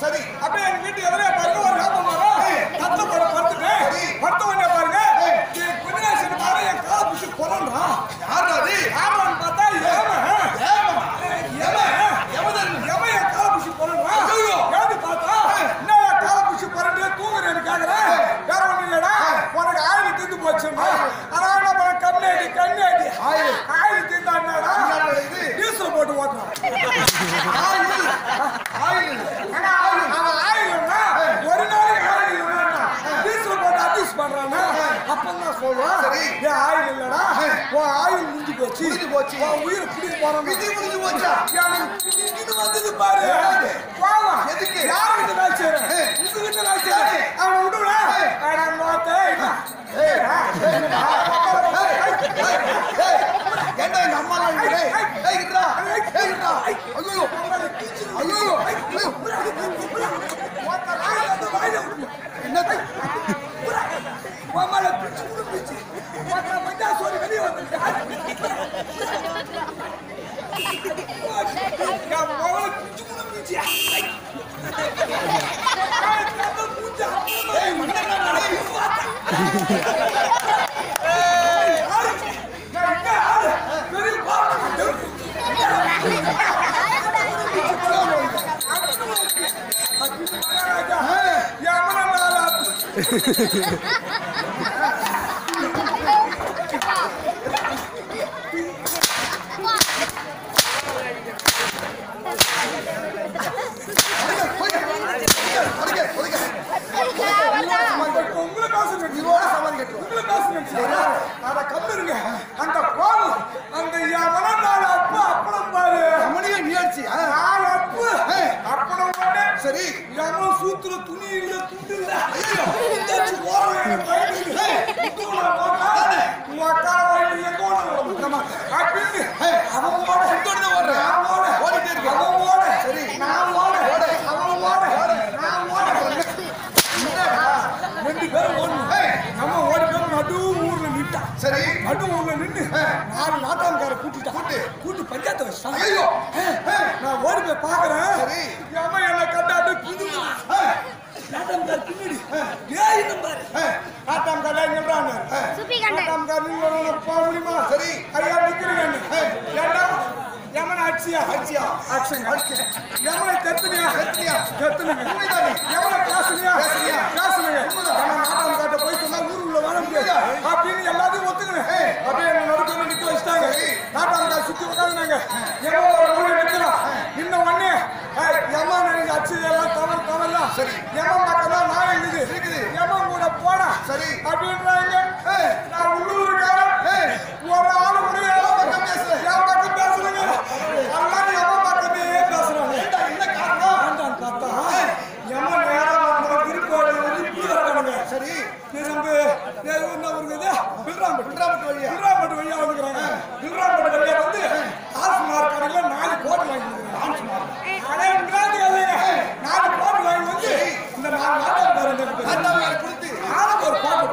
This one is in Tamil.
சரி. அப்படியே எங்க வீட்டு எதிரே பாருங்க ஒரு வேப்ப மரம் ஏய். தத்த மரம் படுத்துட்டேன் சரி. படுத்த உடனே பாருங்க என் கொஞ்ச நேரம் சென்று பாரு என் காலை பிடிச்சி புறன்றான் யாரா அது யாரான்னு பார்த்தா ஏம ஏமா ஏம எவதன் எவன் என் காலை பிடிச்சி புறன்றான் ஐயோ. ஏன்னு பார்த்தா என்ன என் காலை பிடிச்சி புறண்டு தூங்குறேன்னு கேக்குறேன் வேற ஒண்ணு இல்லடா உனக்கு ஆயில் தீர்ந்து போச்சுன்னா அதான் என்ன பண்ண கண்ணாடி கண்ணாடி ஆயில். ஆயில் தீர்ந்தாடா என்னடா இது? டீசல் போட்டு ஓட்டுறான் ஆயில் ஆயில் ஆனா அவன் ஆயில்னா ஒரு நாளைக்கு ஆயில் இல்லைன்னா டீசல் போட்டு அட்ஜஸ்ட் பண்றானா அப்பதான் சொல்லுவான் சரி. ஏன் ஆயில் இல்லடா. உன் ஆயில் முடிஞ்சு போச்சு முடிஞ்சு போச்சு. உன் உயிர் குடிக்க போறான் விதி முடிஞ்சு போச்சா? இது வந்தது பாரு. எதுக்கு? போவா எதுக்கு? யாருக்கிட்ட வேலை செய்யறேன்? ஏய். உங்ககிட்ட வேலை செய்யறேன். அவனை விடுவா நான் பார்த்தேன் ஏய். என்ன எங்க அம்மா எல்லாம் அந்த கோபம் அந்த என் மனநாள் அப்பா அப்பளம் பாரு அம்மனியே நீடிச்சு நாலு அப்பு. அப்பளம் சரி எவன் சூத்திர துணி இல்ல துண்டு இல்ல தச்சு ஓரம் எனக்கு பயந்து. முத்துக்குள்ள போட்டா, உன் அக்கா வாங்கி எங்க ஓடணும்? அப்படின்னு, அவன் ஓட. சுத்தோட ஓடுற. நான் ஓட. ஓடிட்டே இருக்க. அவன் ஓட. சரி. நான் ஓட. ஓடு. அவன் ஓட. நான் ஓட. ரெண்டு பேரும் ஓடணும். நம்ம ஓடி போய் நடு ஊர்ல நின்ட்டான். சரி நடு ஊர்ல நின்னு நாலு நாட்டாம்கார கூட்டிட்டான். கூட்டு. கூட்டு பஞ்சாயத்து வச்சிட்டான். ஐயோ. நான் ஓடி போய் பாக்குறேன் சரி. எவன் என்ன கண்டாட்டு கிதுங்கிறான். நாட்டாம்கார் பின்னாடி. ஏய் இன்னும் பாரு. நாட்டாம்கார் ஏன் நின்றாங்க. நாட்டாம்கார் நின்று போக முடியுமா? சரி. ஐயா நிக்கிறீங்க ஏண்டா? அடிச்சுங்க எமனை தெத்துனியா தெத்துனியா? தெத்துனுங்க உண்மைதானே? எமனை பேசுனியா? பேசுனியா? பேசுனுங்க நம்ம நாட்டாம்கார்ட்ட போய் சொன்னா ஊருக்குள்ள வர முடியாது? அப்படின்னு எல்லாத்தையும் ஒத்துக்கிறேன் அப்படியே என்ன நடுக்க நிக்க வச்சுட்டாங்க நிக்கிறான் இன்னும் ஒண்ணு. எம்மா நினைஞ்சு அச்சு எல்லாம் தவறு சரி. எமன் பக்கம் தான் நான் இருக்குது. இருக்குது. எமன் கூட போடா. சரி. அப்படின்றாங்க. நான் உள்ளூருக்காரன். ஒரு ஆளு கூட எவன் பக்கம் பேசுற? என் பக்கம் பேசுறேங்க? எல்லாரும் எவன் பக்கமே பேசுறாங்க. என்ன காரணம்? பார்த்தா எமன் நேரம் வந்த திருக்கோவில் வந்து சரி. திரும்ப என்ன ஊருக்கு இது? பில்ராம்பட்டு அந்த கொடுத்து ஆளுக்கு ஒரு பாட்டு